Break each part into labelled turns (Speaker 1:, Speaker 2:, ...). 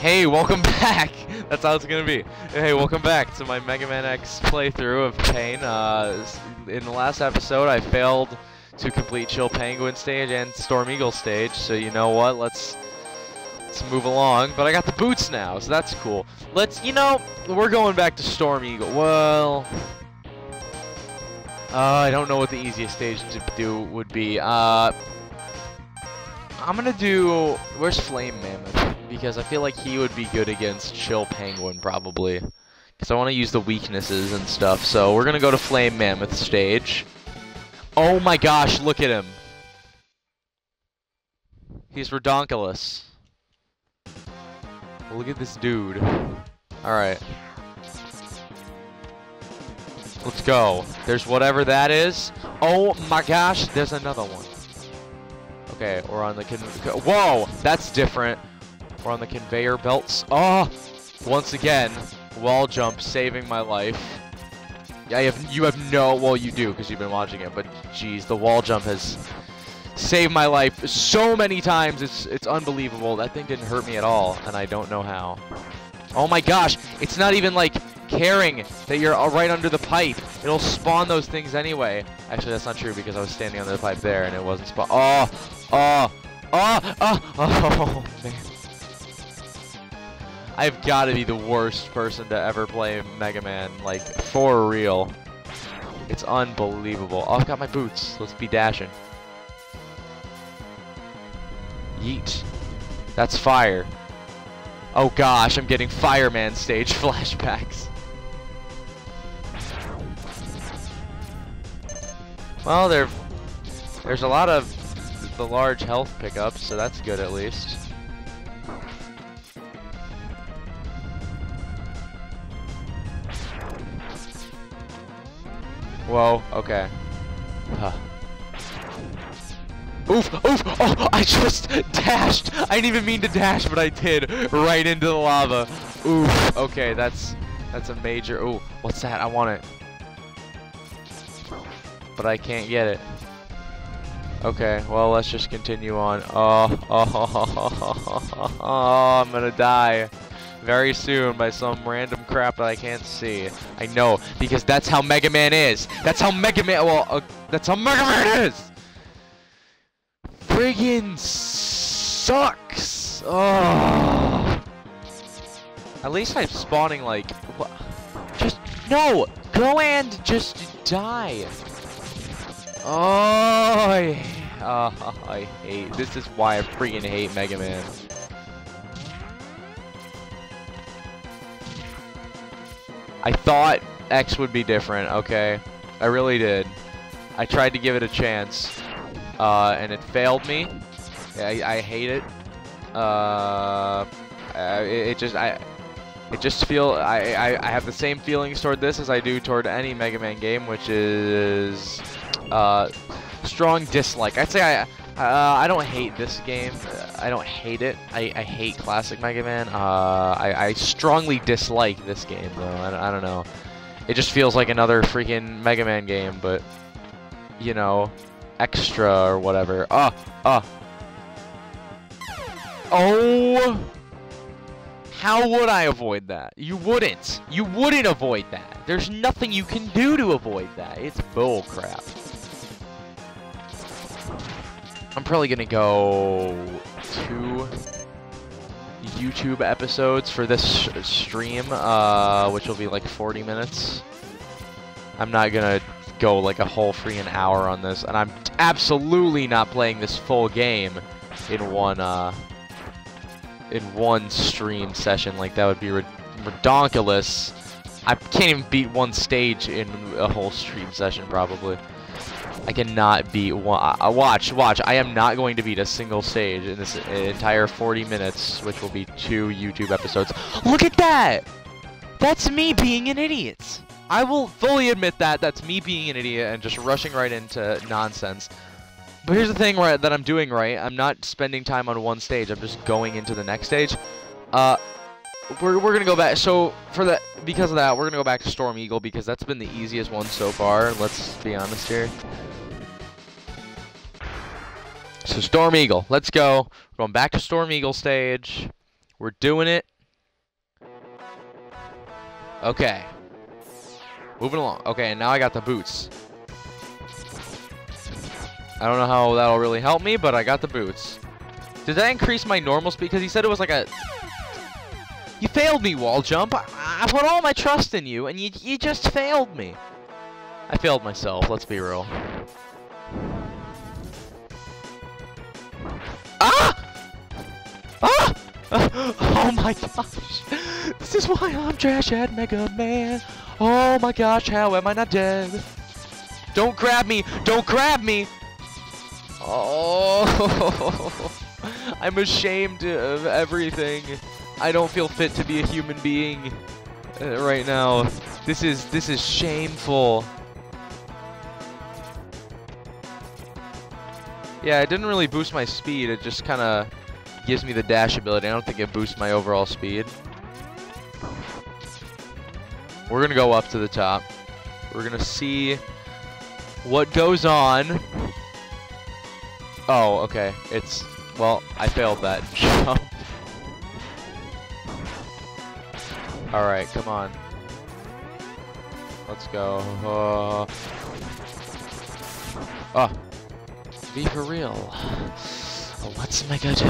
Speaker 1: Hey, welcome back! That's how it's gonna be. Hey, welcome back to my Mega Man X playthrough of Pain. Uh, in the last episode, I failed to complete Chill Penguin stage and Storm Eagle stage, so you know what? Let's let's move along. But I got the boots now, so that's cool. Let's, you know, we're going back to Storm Eagle. Well, uh, I don't know what the easiest stage to do would be. Uh, I'm gonna do. Where's Flame Mammoth? Because I feel like he would be good against Chill Penguin probably. Because I want to use the weaknesses and stuff. So we're gonna go to Flame Mammoth stage. Oh my gosh! Look at him. He's redonkulous. Look at this dude. All right. Let's go. There's whatever that is. Oh my gosh! There's another one. Okay, we're on the Whoa! That's different. We're on the conveyor belts. Oh! Once again, wall jump saving my life. You have, you have no- well, you do, because you've been watching it, but geez, the wall jump has saved my life so many times, it's, it's unbelievable. That thing didn't hurt me at all, and I don't know how. Oh my gosh, it's not even like caring that you're uh, right under the pipe. It'll spawn those things anyway. Actually, that's not true because I was standing under the pipe there and it wasn't spawn. Oh, oh, oh, oh, oh, man. I've got to be the worst person to ever play Mega Man, like, for real. It's unbelievable. Oh, I've got my boots. Let's be dashing. Yeet. That's fire. Oh gosh, I'm getting Fireman stage flashbacks. Well, there, there's a lot of the large health pickups, so that's good at least. Whoa, okay. Huh. Oof, oof, oh, I just dashed. I didn't even mean to dash, but I did. Right into the lava. Oof, okay, that's, that's a major, ooh, what's that? I want it. But I can't get it. Okay, well, let's just continue on. Oh, oh, oh, oh, oh, I'm gonna die very soon by some random crap that I can't see. I know, because that's how Mega Man is. That's how Mega Man, well, uh, that's how Mega Man is! friggin' sucks. Oh. At least I'm spawning like, just no, go and just die. Oh, I, uh, I hate. This is why I freaking hate Mega Man. I thought X would be different. Okay, I really did. I tried to give it a chance uh, and it failed me. I, I hate it. Uh, it, it, just I, it just feel I, I I have the same feelings toward this as I do toward any Mega Man game, which is uh, strong dislike. I'd say I. Uh, I don't hate this game. I don't hate it. I, I hate classic Mega Man. Uh, I, I strongly dislike this game, though. I, I don't know. It just feels like another freaking Mega Man game, but, you know, extra or whatever. Ah, ah. Oh! How would I avoid that? You wouldn't. You wouldn't avoid that. There's nothing you can do to avoid that. It's bull crap. I'm probably gonna go two YouTube episodes for this stream, uh, which will be like 40 minutes. I'm not gonna go like a whole freaking hour on this, and I'm absolutely not playing this full game in one uh, in one stream session. Like that would be redonkulous. I can't even beat one stage in a whole stream session probably. I cannot beat one. Uh, watch, watch. I am not going to beat a single stage in this entire 40 minutes, which will be two YouTube episodes. Look at that! That's me being an idiot. I will fully admit that. That's me being an idiot and just rushing right into nonsense. But here's the thing right, that I'm doing right. I'm not spending time on one stage. I'm just going into the next stage. Uh, we're, we're to go back. So, for that, because of that, we're to go back to Storm Eagle because that's been the easiest one so far. Let's be honest here. So, Storm Eagle. Let's go. We're going back to Storm Eagle stage. We're doing it. Okay. Moving along. Okay, and now I got the boots. I don't know how that'll really help me, but I got the boots. Did that increase my normal speed? Because he said it was like a... You failed me, wall jump. I, I put all my trust in you, and you, you just failed me. I failed myself, let's be real. Oh my gosh. This is why I'm trash at Mega Man. Oh my gosh, how am I not dead? Don't grab me! Don't grab me! Oh, I'm ashamed of everything. I don't feel fit to be a human being uh, right now. This is this is shameful. Yeah, it didn't really boost my speed. It just kind of gives me the dash ability. I don't think it boosts my overall speed. We're going to go up to the top. We're going to see what goes on. Oh, okay. It's, well, I failed that jump. Alright, come on. Let's go. Uh, oh. Be for real. Oh, what's Mega do?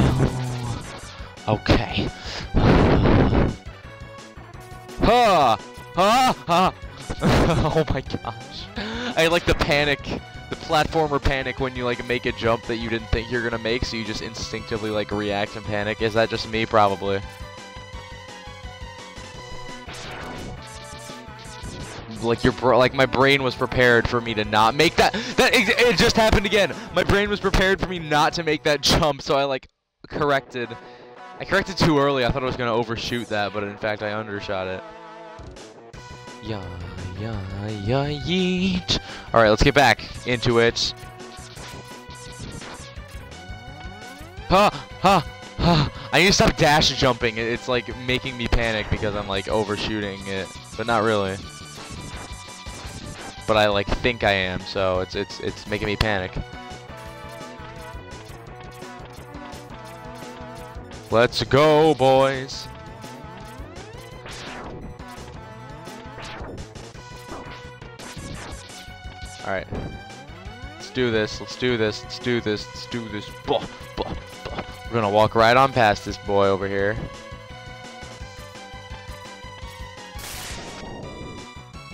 Speaker 1: Okay. Ha! Ha! Ha! oh my gosh. I like the panic, the platformer panic when you like make a jump that you didn't think you're gonna make, so you just instinctively like react and panic. Is that just me? Probably. Like your bro like my brain was prepared for me to not make that that it, it, just happened again. My brain was prepared for me not to make that jump so i like corrected i corrected too early. I thought i was to overshoot that but in fact i undershot it. Yeah yeah yeah yeet. All right let's get back into it. Ha ha. I need to stop dash jumping. It's like making me panic because i'm like overshooting it but not really but I like think I am, so it's it's it's making me panic. Let's go, boys. All right. Let's do this. Let's do this. Let's do this. Let's do this. Buh, buh, buh. We're gonna walk right on past this boy over here.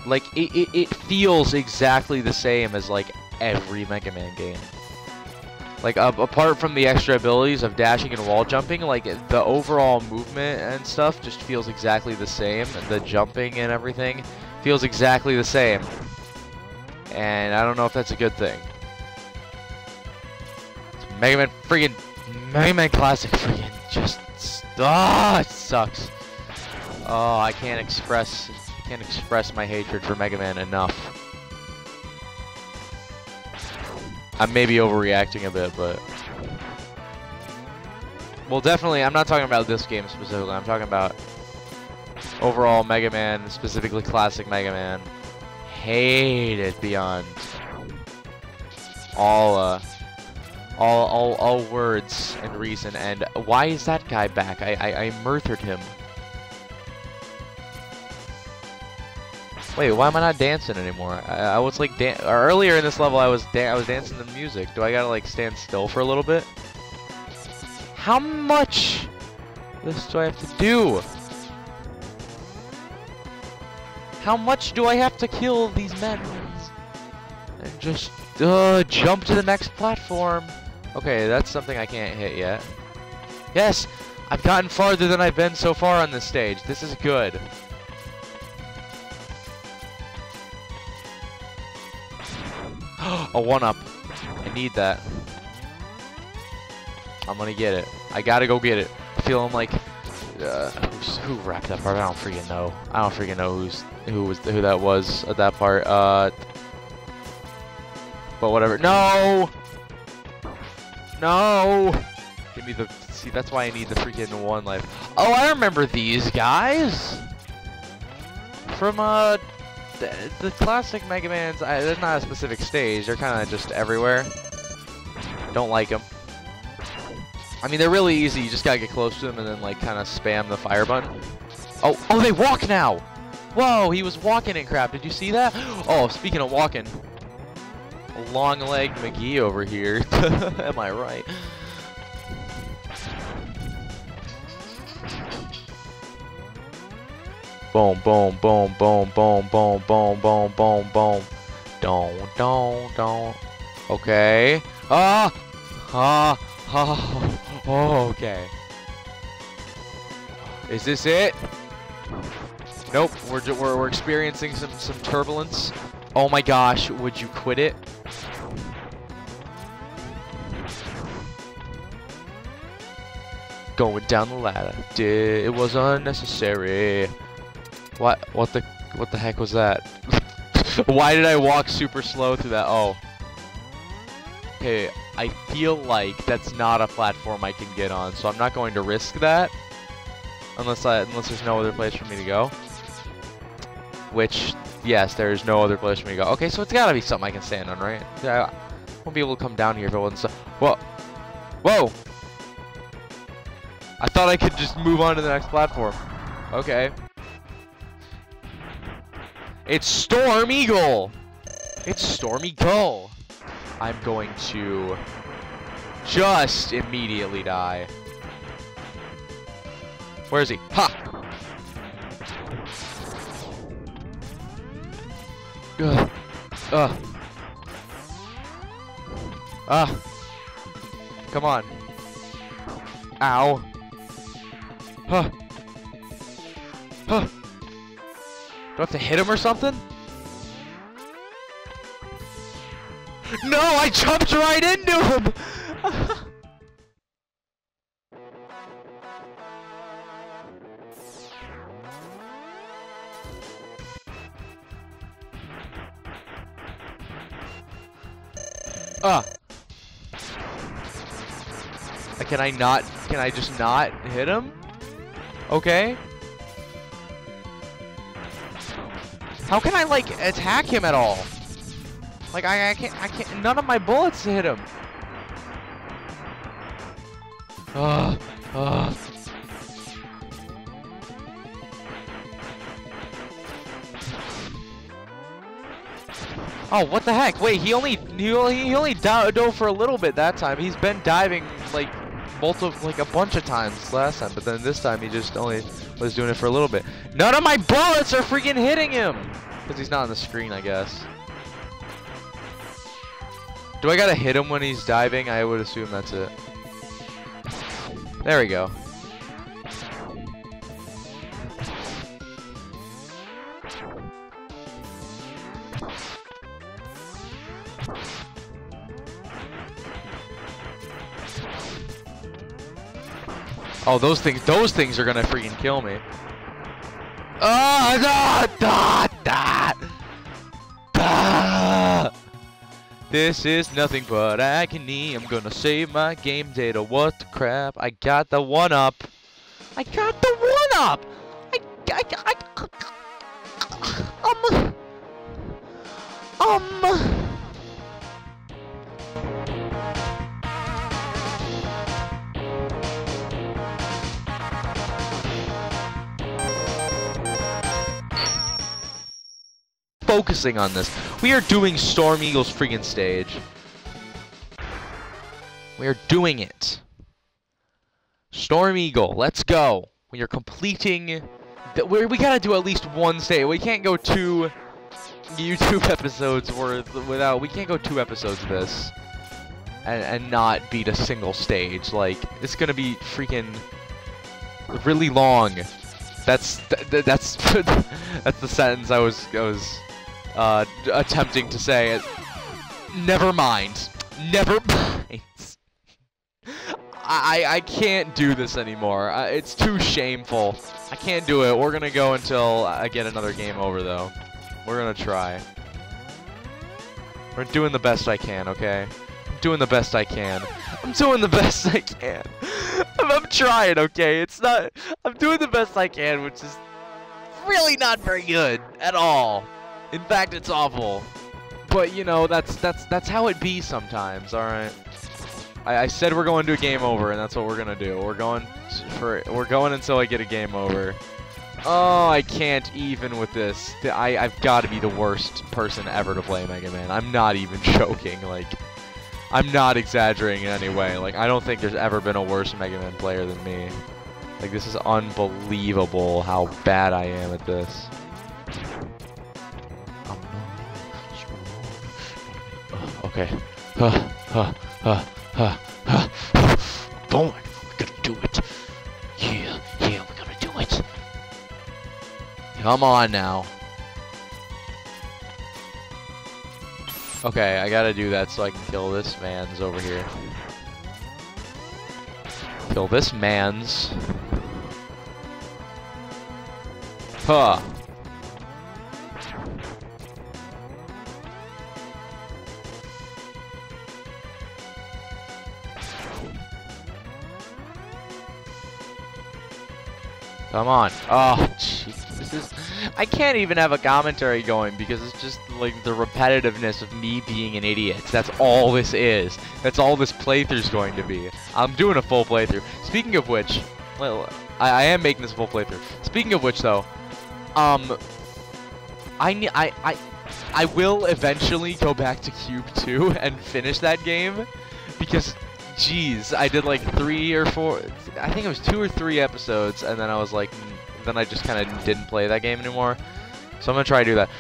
Speaker 1: Like, it, it, it feels exactly the same as, like, every Mega Man game. Like, uh, apart from the extra abilities of dashing and wall jumping, like, the overall movement and stuff just feels exactly the same. The jumping and everything feels exactly the same. And I don't know if that's a good thing. It's Mega Man freaking... Mega Man Classic freaking just... Ah, oh, it sucks. Oh, I can't express can't express my hatred for Mega Man enough. I may be overreacting a bit, but... Well, definitely, I'm not talking about this game specifically. I'm talking about overall Mega Man, specifically classic Mega Man. Hate it beyond all, uh, all, all, all words and reason. And why is that guy back? I, I, I murdered him. Wait, why am I not dancing anymore? I, I was like, earlier in this level, I was I was dancing to music. Do I gotta like stand still for a little bit? How much this do I have to do? How much do I have to kill these men? And just uh, jump to the next platform. Okay, that's something I can't hit yet. Yes, I've gotten farther than I've been so far on this stage. This is good. A one-up. I need that. I'm gonna get it. I gotta go get it. Feeling like uh, who wrapped that part? I don't freaking know. I don't freaking know who's who was who that was at that part. Uh, but whatever. No, no. Give me the. See, that's why I need the freaking one life. Oh, I remember these guys from uh the, the classic Mega Man's, I, they're not a specific stage. They're kind of just everywhere. Don't like them. I mean, they're really easy. You just gotta get close to them and then like kind of spam the fire button. Oh, oh, they walk now. Whoa, he was walking in crap. Did you see that? Oh, speaking of walking, long leg McGee over here. Am I right? Boom, boom, boom, boom, boom, boom, boom, boom, boom, boom. Don't, don't, don't. Okay. Ah! Ah! Ah! Oh, okay. Is this it? Nope. We're, we're, we're experiencing some, some turbulence. Oh my gosh. Would you quit it? Going down the ladder. It was unnecessary. What? What the? What the heck was that? Why did I walk super slow through that? Oh. Okay, I feel like that's not a platform I can get on, so I'm not going to risk that. Unless I, unless there's no other place for me to go. Which, yes, there is no other place for me to go. Okay, so it's gotta be something I can stand on, right? I won't be able to come down here if it wasn't so. Whoa! Whoa! I thought I could just move on to the next platform. Okay. It's Storm Eagle! It's Storm Eagle! I'm going to just immediately die. Where is he? Ha! Ugh. Ugh. Ah. Come on. Ow. Huh. Do I have to hit him or something? No, I jumped right into him! Ah. Can I not, can I just not hit him? Okay. How can I like attack him at all? Like I, I can't I can't none of my bullets hit him. Ugh. Ugh. Oh, what the heck? Wait, he only he only, he only dove for a little bit that time. He's been diving like multiple like a bunch of times last time, but then this time he just only was doing it for a little bit. None of my bullets are freaking hitting him! Because he's not on the screen, I guess. Do I gotta hit him when he's diving? I would assume that's it. There we go. Oh, those things, those things are gonna freaking kill me. Ah, da, da, da. This is nothing but agony. I'm gonna save my game data. What the crap? I got the one up. I got the one up. I, I, I, um, um. Focusing on this. We are doing Storm Eagle's freaking stage. We are doing it. Storm Eagle, let's go. We are completing... we we gotta do at least one stage. We can't go two YouTube episodes worth without... We can't go two episodes of this and, and not beat a single stage. Like, it's gonna be freaking really long. That's th that's that's the sentence I was I was uh, attempting to say it. Never mind. Never mind. I, I can't do this anymore. Uh, it's too shameful. I can't do it. We're going to go until I get another game over, though. We're going to try. We're doing the best I can, okay? I'm doing the best I can. I'm doing the best I can. I'm, I'm trying, okay? It's not... I'm doing the best I can, which is really not very good at all. In fact, it's awful. But you know, that's that's that's how it be sometimes. All right. I, I said we're going to a game over, and that's what we're gonna do. We're going for we're going until I get a game over. Oh, I can't even with this. I, I've got to be the worst person ever to play Mega Man. I'm not even joking. Like, I'm not exaggerating in any way. Like, I don't think there's ever been a worse Mega Man player than me. Like, this is unbelievable how bad I am at this. Okay. Huh, huh, huh, huh, huh. Boom! We're gonna do it. Yeah, yeah, we're gonna do it. Come on now. Okay, I gotta do that so I can kill this man's over here. Kill this man's. Huh. Come on. Oh, jeez. This is... I can't even have a commentary going because it's just like the repetitiveness of me being an idiot. That's all this is. That's all this playthrough's going to be. I'm doing a full playthrough. Speaking of which, well, I, I am making this full playthrough. Speaking of which, though, um, I I I I will eventually go back to Cube 2 and finish that game because jeez, I did like three or four, I think it was two or three episodes, and then I was like, then I just kind of didn't play that game anymore. So I'm going to try to do that.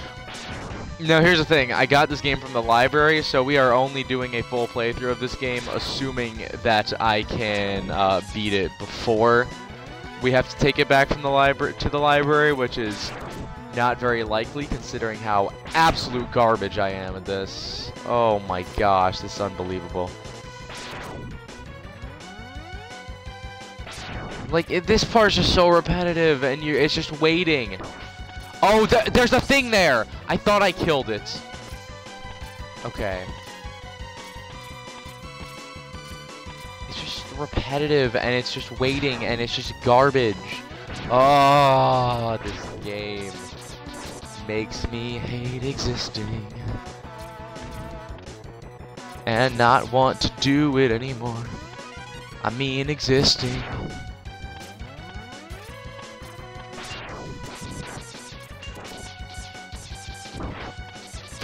Speaker 1: Now, here's the thing. I got this game from the library, so we are only doing a full playthrough of this game, assuming that I can uh, beat it before we have to take it back from the library to the library, which is not very likely considering how absolute garbage I am at this. Oh my gosh, this is unbelievable. Like, it, this part's just so repetitive, and you it's just waiting. Oh, th there's a thing there! I thought I killed it. Okay. It's just repetitive, and it's just waiting, and it's just garbage. Oh, this game makes me hate existing. And not want to do it anymore. I mean existing.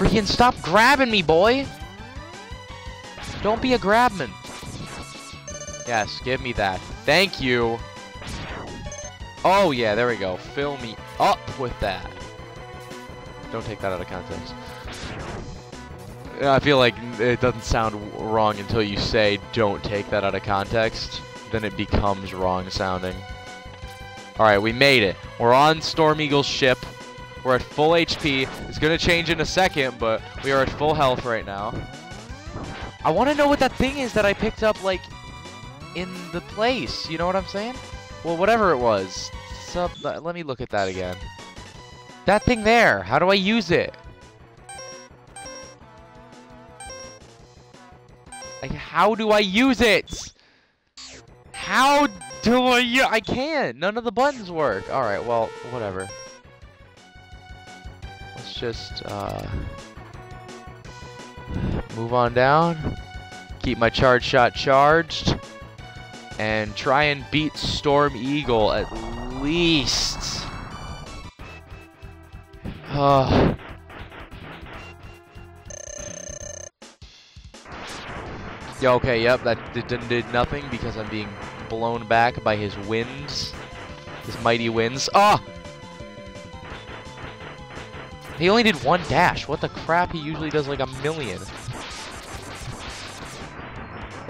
Speaker 1: Freaking stop grabbing me, boy! Don't be a grabman. Yes, give me that. Thank you. Oh, yeah, there we go. Fill me up with that. Don't take that out of context. I feel like it doesn't sound wrong until you say don't take that out of context. Then it becomes wrong sounding. Alright, we made it. We're on Storm Eagle's ship. We're at full HP. It's going to change in a second, but we are at full health right now. I want to know what that thing is that I picked up, like, in the place. You know what I'm saying? Well, whatever it was. Sub, uh, let me look at that again. That thing there. How do I use it? Like, how do I use it? How do I? I can't. None of the buttons work. All right. Well, whatever just uh, move on down, keep my charge shot charged, and try and beat Storm Eagle at least. Uh, yeah, okay, yep, that did, did nothing because I'm being blown back by his winds. His mighty winds. Ah! He only did one dash. What the crap? He usually does like a million.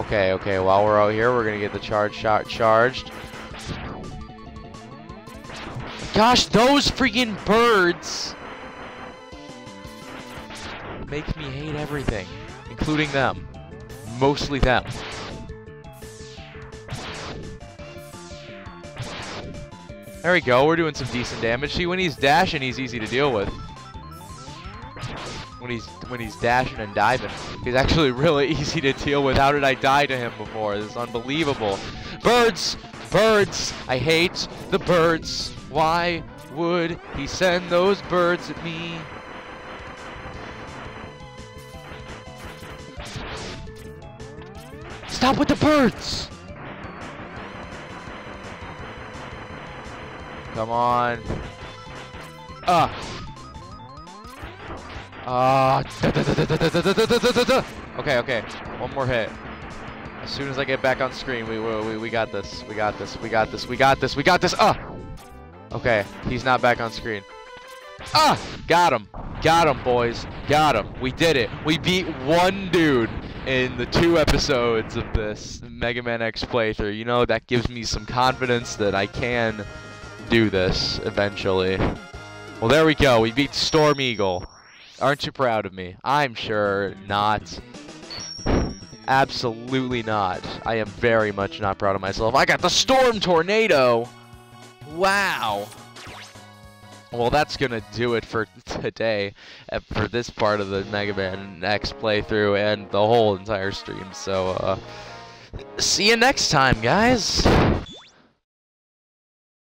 Speaker 1: Okay, okay, while we're out here, we're gonna get the charge shot charged. Gosh, those freaking birds make me hate everything, including them. Mostly them. There we go, we're doing some decent damage. See, when he's dashing, he's easy to deal with when he's when he's dashing and diving. He's actually really easy to deal with. How did I die to him before? This is unbelievable. Birds! Birds! I hate the birds. Why would he send those birds at me? Stop with the birds! Come on. Ah. Ah. Okay, okay. One more hit. As soon as I get back on screen, we we we got this. We got this. We got this. We got this. We got this. Ah. Okay, he's not back on screen. Ah! Got him. Got him, boys. Got him. We did it. We beat one dude in the two episodes of this Mega Man X playthrough. You know, that gives me some confidence that I can do this eventually. Well, there we go. We beat Storm Eagle. Aren't you proud of me? I'm sure not. Absolutely not. I am very much not proud of myself. I got the Storm Tornado! Wow! Well, that's gonna do it for today, uh, for this part of the Mega Man X playthrough and the whole entire stream. So, uh, see you next time, guys!